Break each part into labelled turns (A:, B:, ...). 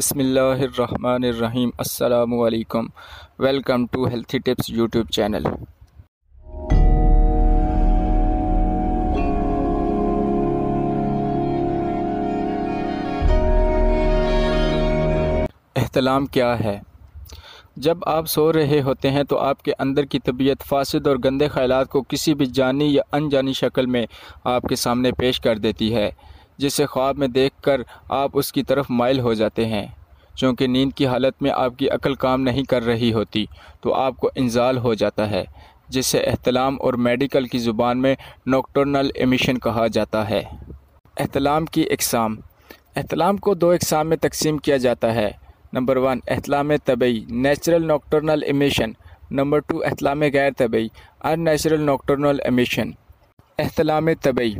A: بسم اللہ الرحمن الرحیم، السلام علیکم۔ Welcome to healthy tips YouTube channel احتلام کیا ہے؟ جب آپ سو رہے ہوتے ہیں تو آپ کے اندر کی طبیعت فاسد اور گندے خیالات کو کسی بھی جانی یا انجانی شکل میں آپ کے سامنے پیش کر دیتی ہے۔ جسے خواب میں دیکھ کر آپ اس کی طرف مائل ہو جاتے ہیں۔ چونکہ نیند کی حالت میں آپ کی عقل کام نہیں کر رہی ہوتی، تو آپ کو انزال ہو جاتا ہے، جسے احتلام اور میڈیکل کی زبان میں نوکٹرنل ایمیشن کہا جاتا ہے۔ احتلام کی اقسام۔ احتلام کو دو اقسام میں تقسیم کیا جاتا ہے۔ نمبر ون، احتلام طبعی natural nocturnal emission. Number two, احتلام غیر طبعی ان نیچرل نوکٹرنل ایمیشن۔ احتلام طبعی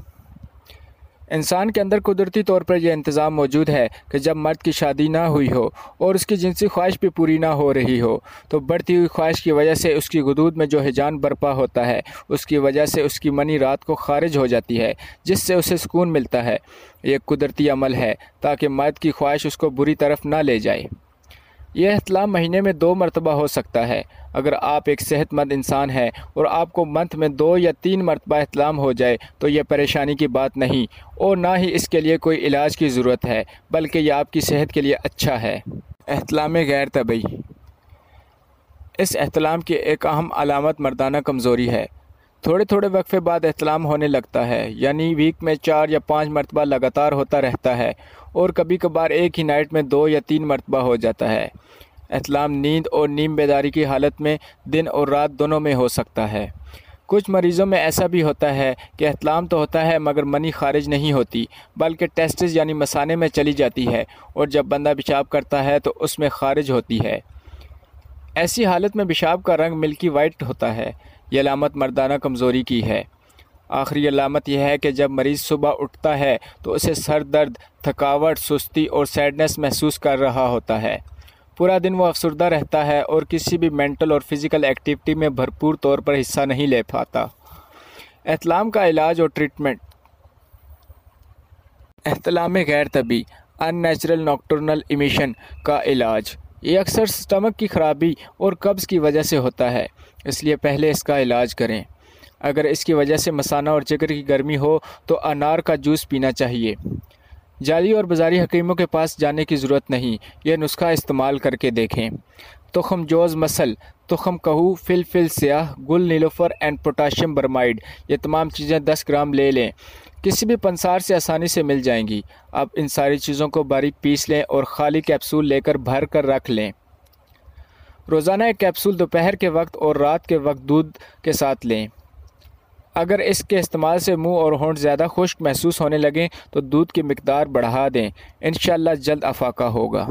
A: انسان کے اندر قدرتی طور پر یہ انتظام موجود ہے کہ جب مرد کی شادی نہ ہوئی ہو اور اس کی جنسی خواہش بھی پوری نہ ہو رہی ہو، تو بڑھتی ہوئی خواہش کی وجہ سے اس کی غدود میں جو ہجان برپا ہوتا ہے، اس کی وجہ سے اس کی منی رات کو خارج ہو جاتی ہے، جس سے اسے سکون ملتا ہے۔ یہ قدرتی عمل ہے تاکہ مرد کی خواہش اس کو بری طرف نہ لے جائے۔ یہ احتلام مہینے میں دو مرتبہ ہو سکتا ہے۔ اگر آپ ایک صحت مند انسان ہیں اور آپ کو منتھ میں دو یا تین مرتبہ احتلام ہو جائے تو یہ پریشانی کی بات نہیں۔ اور نہ ہی اس کے لیے کوئی علاج کی ضرورت ہے، بلکہ یہ آپ کی صحت کے لیے اچھا ہے۔ احتلام غیر طبعی اس احتلام کی ایک اہم علامت مردانہ کمزوری ہے۔ تھوڑے تھوڑے وقفے بعد احتلام ہونے لگتا ہے یعنی ویک میں چار یا پانچ مرتبہ لگاتار ہوتا رہتا ہے اور کبھی کبھار ایک ہی نائٹ میں دو یا تین مرتبہ ہو جاتا ہے۔ احتلام نیند اور نیم بیداری کی حالت میں دن اور رات دونوں میں ہو سکتا ہے۔ کچھ مریضوں میں ایسا بھی ہوتا ہے کہ احتلام تو ہوتا ہے مگر منی خارج نہیں ہوتی، بلکہ ٹیسٹز یعنی مسانے میں چلی جاتی ہے اور جب بندہ پیشاب کرتا ہے تو اس میں خارج ہوتی ہے۔ ایسی حالت میں پیشاب کا رنگ ملکی وائٹ ہوتا ہے، یہ علامت مردانہ کمزوری کی ہے۔ آخری علامت یہ ہے کہ جب مریض صبح اٹھتا ہے تو اسے سر درد، تھکاوٹ، سستی اور سیڈنس محسوس کر رہا ہوتا ہے۔ پورا دن وہ افسردہ رہتا ہے اور کسی بھی مینٹل اور فزیکل ایکٹیویٹی میں بھرپور طور پر حصہ نہیں لے پاتا۔ احتلام کا علاج اور ٹریٹمنٹ احتلام غیر طبی ان نیچرل نوکٹرنل ایمیشن کا علاج۔ یہ اکثر سٹمک کی خرابی اور قبض کی وجہ سے ہوتا ہے، اس لیے پہلے اس کا علاج کریں۔ اگر اس کی وجہ سے مسانہ اور جگر کی گرمی ہو تو انار کا جوس پینا چاہیے۔ جعلی اور بازاری حکیموں کے پاس جانے کی ضرورت نہیں، یہ نسخہ استعمال کر کے دیکھیں۔ تخم جوز مسل تخم کہو فل فل سیاہ، گل نیلوفر اینڈ پوٹاشیم برمائڈ یہ تمام چیزیں دس گرام لے لیں۔ کسی بھی پنسار سے آسانی سے مل جائیں گی۔ اب ان ساری چیزوں کو باریک پیس لیں اور خالی کیپسول لے کر بھر کر رکھ لیں۔ روزانہ ایک کیپسول دوپہر کے وقت اور رات کے وقت دودھ کے ساتھ لیں۔ اگر اس کے استعمال سے منہ اور ہونٹ زیادہ خشک محسوس ہونے لگیں تو دودھ کی مقدار بڑھا دیں۔ انشاءاللہ جلد افاقہ ہوگا۔